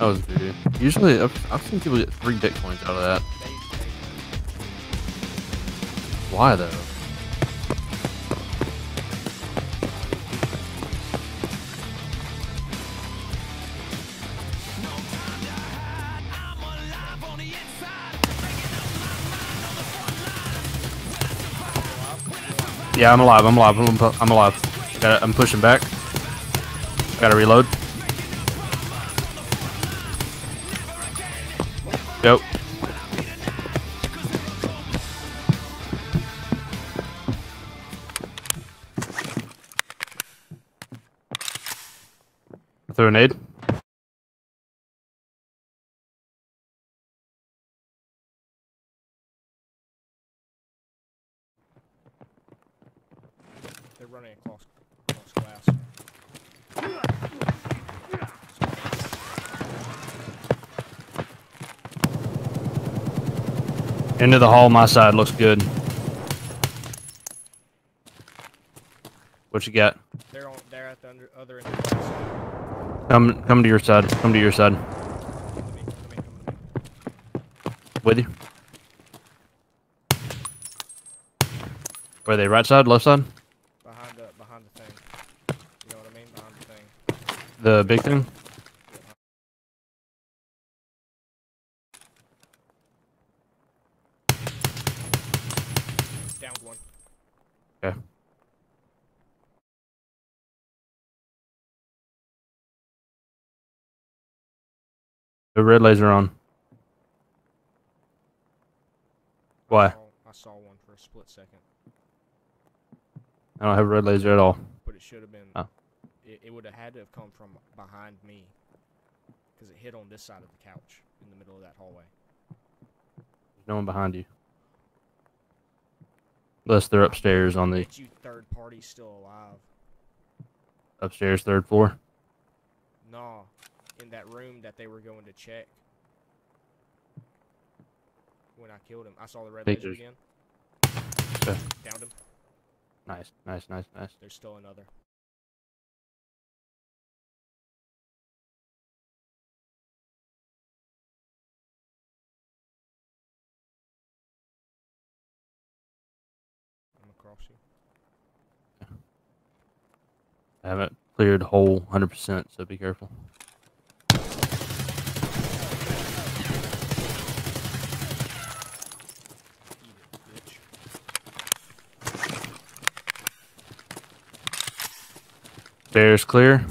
That was good. Usually, I've, I've seen people get three bitcoins out of that. Why though? Yeah, I'm alive. I'm alive. I'm, pu- I'm alive. Got I'm pushing back. Gotta reload. Go. Throw a nade. They're running across, across glass. Into the hall, my side looks good. What you got? They're on. They're at the under, other end of the glass. Come, come to your side. Come to your side. Me. Me. Me. With you. Where are they? Right side, left side? Behind the behind the thing. You know what I mean? Behind the thing. The big thing? Down one. Okay. The red laser on. Why? I saw, I saw one for a split second, I don't have a red laser at all. but it should have been. Oh. It, it would have had to have come from behind me, because it hit on this side of the couch in the middle of that hallway. There's no one behind you. Unless they're upstairs on the you third party's still alive. upstairs third floor. Nah, in that room that they were going to check. When I killed him, I saw the red laser again. Okay. Downed him. Nice, nice, nice, nice. There's still another. Across you. I haven't cleared whole 100%, so be careful. Stairs clear.